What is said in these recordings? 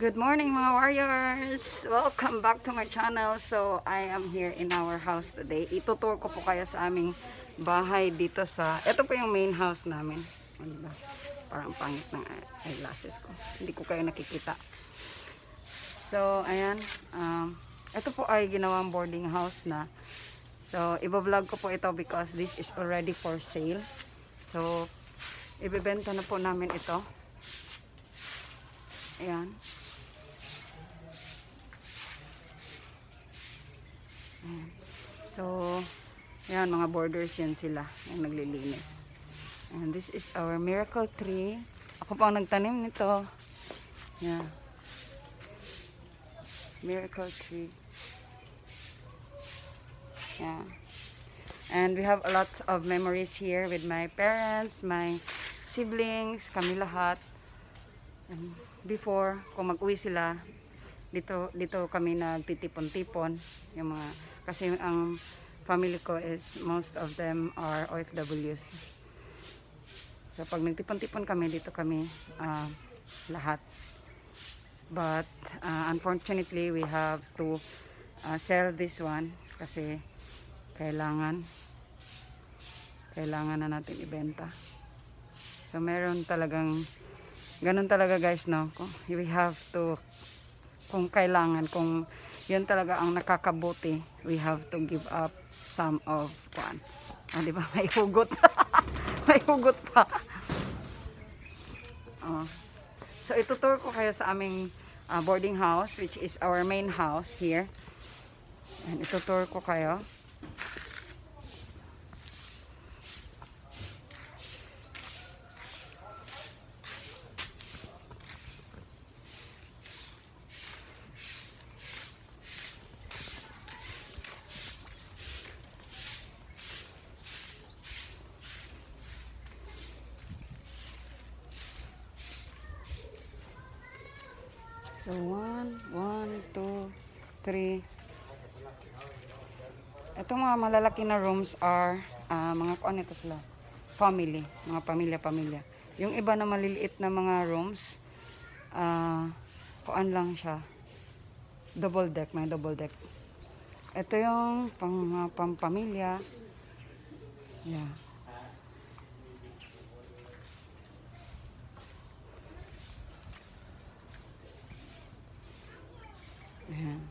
Good morning mga warriors! Welcome back to my channel. So, I am here in our house today. Itutour ko po kayo sa aming bahay dito sa... Ito po yung main house namin. O, diba? Parang pangit ng eye- eyeglasses ko. Hindi ko kayo nakikita. So, ayan. Um, ito po ay ginawang boarding house na. So, ibablog ko po ito because this is already for sale. So, ibebenta na po namin ito. Ayan. So, ayan, mga borders yan sila. Yung naglilinis. And this is our miracle tree. Ako pa ang nagtanim nito. Yeah. Miracle tree. Yeah. And we have a lot of memories here with my parents, my siblings, kami lahat. And before, kung mag-uwi sila, dito dito kami nagtitipon-tipon yung mga kasi ang family ko is most of them are OFWs. So pag nagtipon-tipon kami dito kami ah, lahat. But ah, unfortunately we have to ah, sell this one kasi kailangan kailangan na natin ibenta. So meron talagang ganun talaga guys no. We have to kung kailangan, kung yun talaga ang nakakabuti, we have to give up some of one. Ah, di ba? May hugot. May hugot pa. Oh. So, itutur ko kayo sa aming ah, boarding house, which is our main house here. And itutur ko kayo. So, one, one, two, three. Itong mga malalaki na rooms are ah, mga kuan ito sila. Family. Mga pamilya-pamilya. Yung iba na maliliit na mga rooms, ah, kuan lang siya. Double deck. May double deck. Ito yung pang, mga pampamilya. Yeah. Ayan.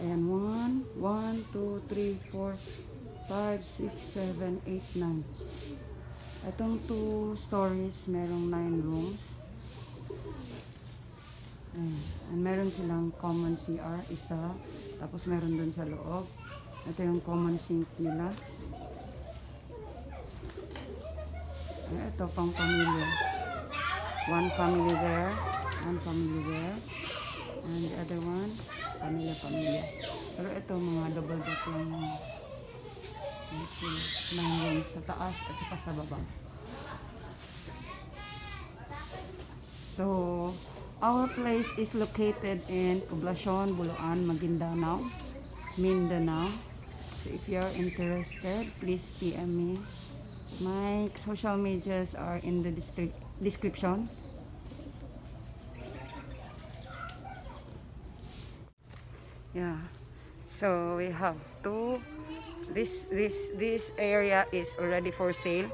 Ayan, 1, 1, 2, 3, 4, 5, 6, 7, 8, 9. Itong 2 stories, merong 9 rooms. Ayan. And meron silang common CR, isa. Tapos meron dun sa loob. Ito yung common sink nila. Ito pang pamilya. One family there, one family there, and the other one, pamilya, pamilya. Pero ito mga double. Ito, nine rooms sa taas at saka sa baba. So, our place is located in Poblacion, Buluan, Maguindanao, Mindanao. So, if you are interested, please PM me. My social medias are in the description. Yeah. So we have two. This this this area is already for sale.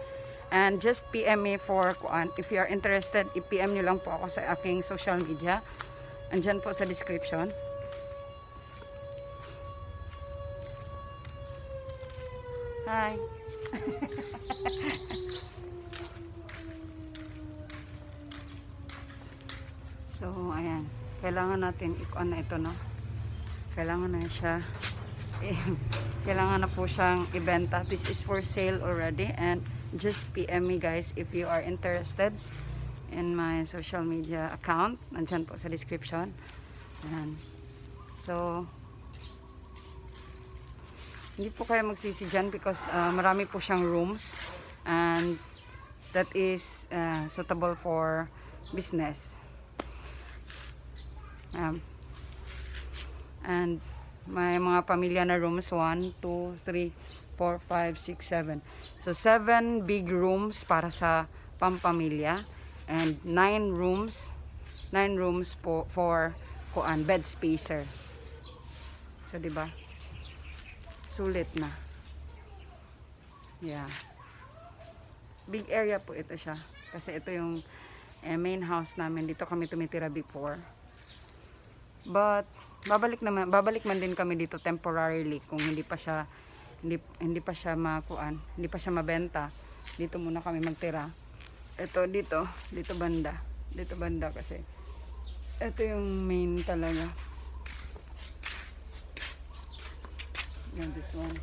And just PM me for kuan. If you are interested, i-PM nyo lang po ako sa aking social media. Andyan po sa description. Hi. So, ayan. Kailangan natin ikuan na ito, no? Kailangan na siya eh, kailangan na po siyang ibenta. This is for sale already and just PM me guys if you are interested in my social media account. Nandyan po sa description. Ayan. So, hindi po kayo magsisi dyan because uh, marami po siyang rooms and that is uh, suitable for business. Um, And may mga pamilya na rooms. 1, 2, 3, 4, 5, 6, 7. So, 7 big rooms para sa pampamilya. And 9 rooms. 9 rooms po for kuan, bed spacer. So, di ba? Sulit na. Yeah. Big area po ito siya. Kasi ito yung eh, main house namin. Dito kami tumitira before. But, babalik naman, babalik man din kami dito temporarily kung hindi pa siya hindi, hindi pa siya makuan, hindi pa siya mabenta. Dito muna kami magtira. Ito dito, dito banda. Dito banda kasi ito yung main talaga. Yan, this one.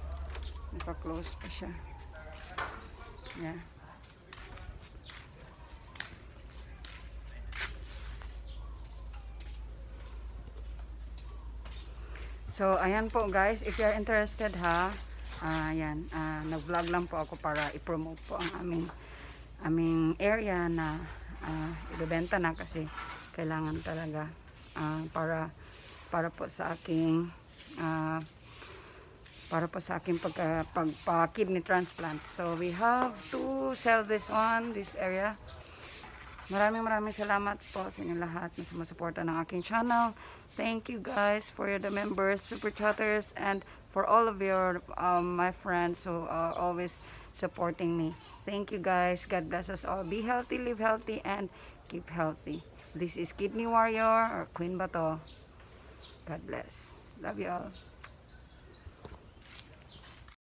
Naka-close pa siya. Yeah. So, ayan po guys. If you're interested ha, ah, ayan, ah, nag-vlog lang po ako para i-promote po ang aming aming area na uh, ibebenta na kasi kailangan talaga ah, para para po sa aking ah, para po sa aking pagka, pagpa-kidney transplant. So, we have to sell this one, this area. Maraming maraming salamat po sa inyo lahat na sumusuporta ng aking channel. Thank you guys for your the members, super chatters, and for all of your um, my friends who are always supporting me. Thank you guys. God bless us all. Be healthy, live healthy, and keep healthy. This is Kidney Warrior or Queen Bato. God bless. Love you all.